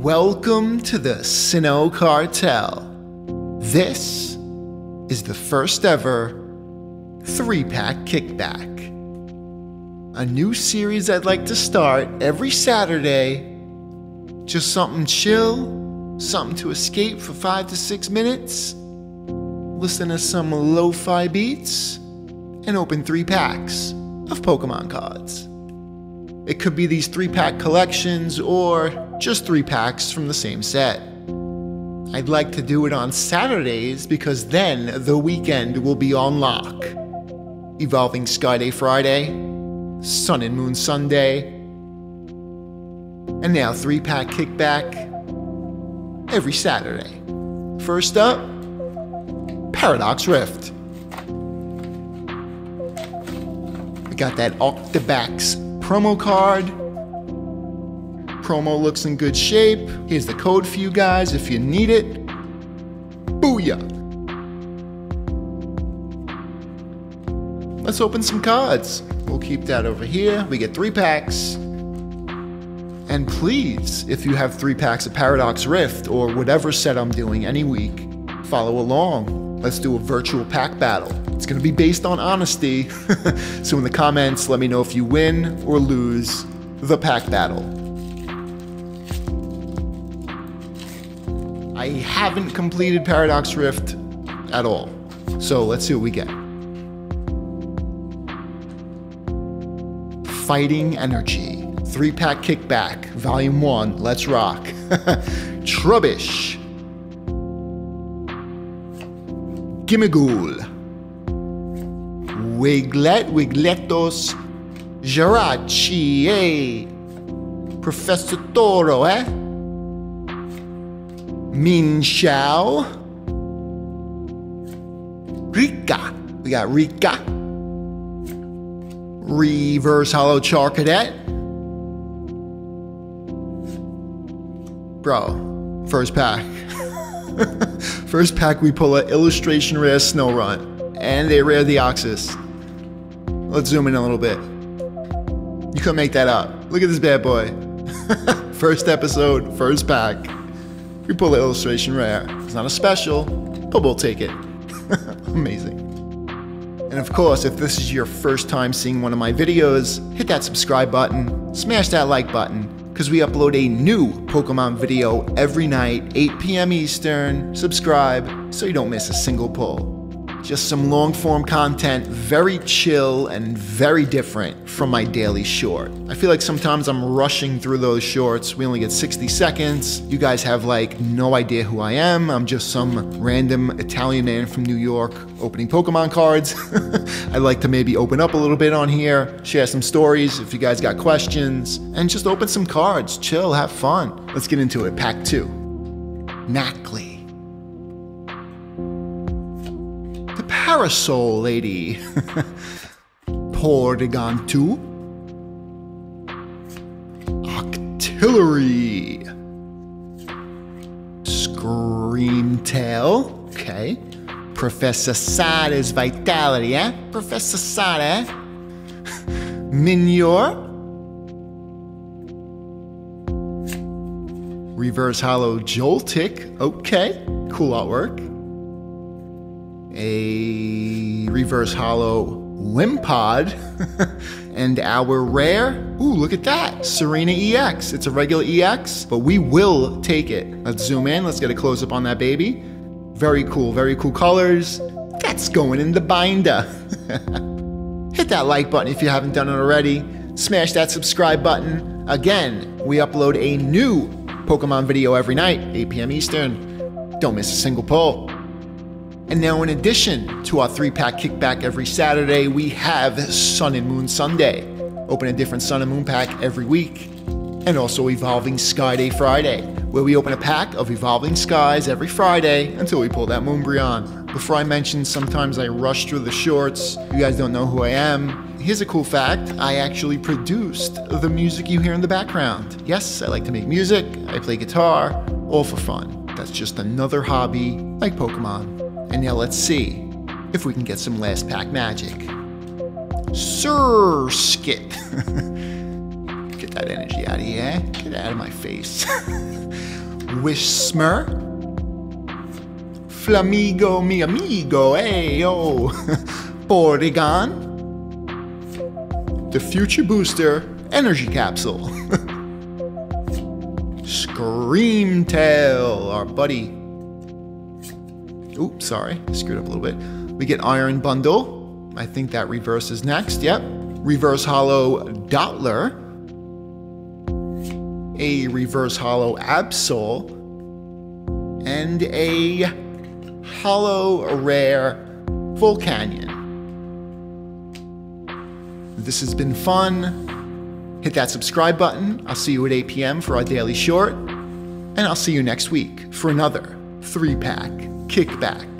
Welcome to the Sinnoh Cartel. This is the first ever three pack kickback. A new series I'd like to start every Saturday. Just something chill, something to escape for five to six minutes, listen to some lo fi beats, and open three packs of Pokemon cards. It could be these three pack collections or just three packs from the same set. I'd like to do it on Saturdays because then the weekend will be on lock. Evolving Skyday Friday, Sun and Moon Sunday, and now three pack kickback every Saturday. First up, Paradox Rift. We got that Arctibax promo card. Promo looks in good shape. Here's the code for you guys if you need it. Booyah! Let's open some cards. We'll keep that over here. We get three packs. And please, if you have three packs of Paradox Rift or whatever set I'm doing any week, follow along. Let's do a virtual pack battle. It's going to be based on honesty. so in the comments, let me know if you win or lose the pack battle. I haven't completed Paradox Rift at all. So let's see what we get. Fighting Energy. Three pack kickback. Volume 1. Let's rock. Trubbish. Gimmighoul. Wiglett, Wigletos, Jirachi, eh? Professor Turo, eh? Min Xiao. Rika. We got Rika. Reverse Holo Charcadet. Bro, first pack. first pack, we pull a illustration rare Snorunt, and they rare the Oxus. Let's zoom in a little bit. You couldn't make that up. Look at this bad boy. first episode, first pack. We pull the illustration rare. It's not a special, but we'll take it. Amazing. And of course, if this is your first time seeing one of my videos, hit that subscribe button, smash that like button, because we upload a new Pokemon video every night, 8 p.m. Eastern. Subscribe so you don't miss a single pull. Just some long form content, very chill and very different from my daily short. I feel like sometimes I'm rushing through those shorts. We only get 60 seconds. You guys have like no idea who I am. I'm just some random Italian man from New York opening Pokemon cards. I'd like to maybe open up a little bit on here, share some stories if you guys got questions, and just open some cards, chill, have fun. Let's get into it. Pack two. Nacli. Parasol Lady. Portigantu. Octillery. Screamtail. Okay. Professor Sada's Vitality, eh? Professor Sada, eh? Minior. Reverse Holo Joltik. Okay. Cool artwork. A Reverse Holo Wimpod. and our rare. Ooh, look at that. Serena EX. It's a regular EX, but we will take it. Let's zoom in. Let's get a close up on that baby. Very cool, very cool colors. That's going in the binder. Hit that like button if you haven't done it already. Smash that subscribe button. Again, we upload a new Pokemon video every night, 8 p.m. Eastern. Don't miss a single pull. And now, in addition to our three pack kickback every Saturday, we have Sun and Moon Sunday. Open a different Sun and Moon pack every week. And also Evolving Sky Day Friday, where we open a pack of Evolving Skies every Friday until we pull that Moonbreon. Before I mention sometimes I rush through the shorts, you guys don't know who I am. Here's a cool fact I actually produced the music you hear in the background. Yes, I like to make music, I play guitar, all for fun. That's just another hobby like Pokemon. And now let's see if we can get some last pack magic. Surskit. Get that energy out of here. Get out of my face. Whismur, Flamigo mi amigo, ayo, Porygon, the Future Booster Energy Capsule, Screamtail, our buddy. Oops, sorry, screwed up a little bit. We get Iron Bundle. I think that reverse is next. Yep. Reverse Holo Dottler. A Reverse Holo Absol. And a Holo Rare Full Canyon. This has been fun. Hit that subscribe button. I'll see you at 8 p.m. for our daily short. And I'll see you next week for another three pack kickback.